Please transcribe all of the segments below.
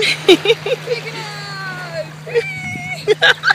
Chicken out!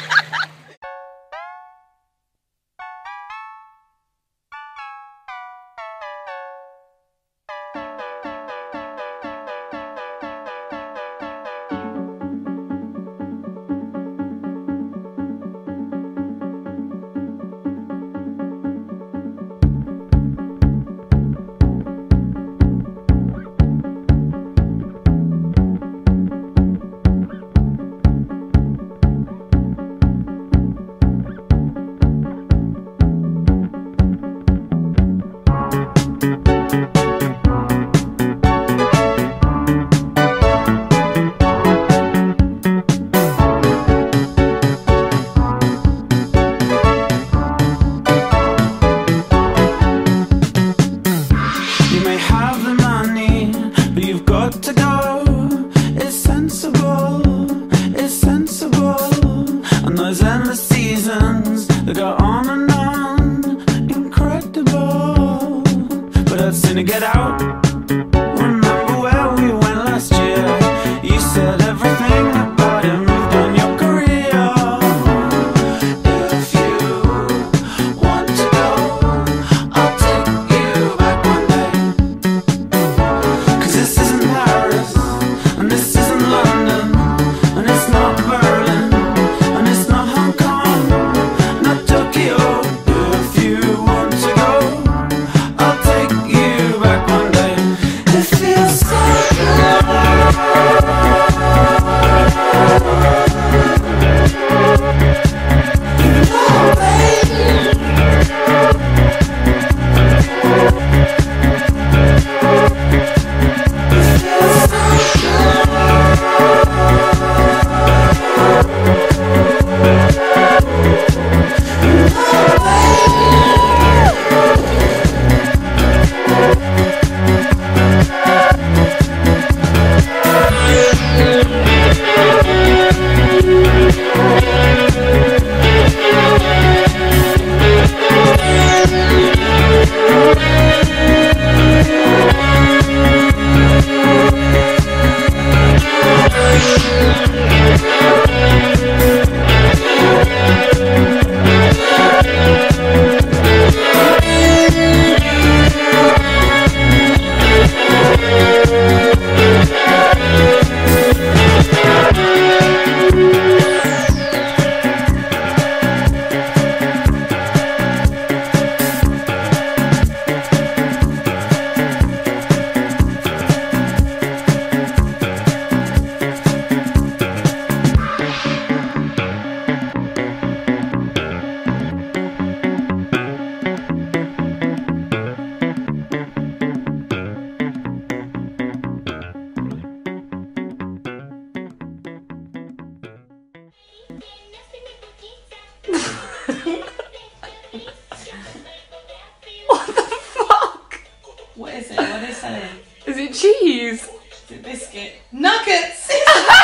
to go It's sensible, it's sensible. And those endless seasons that go what the fuck? What is it? What is it? Is it cheese? Is it biscuit? Nuggets!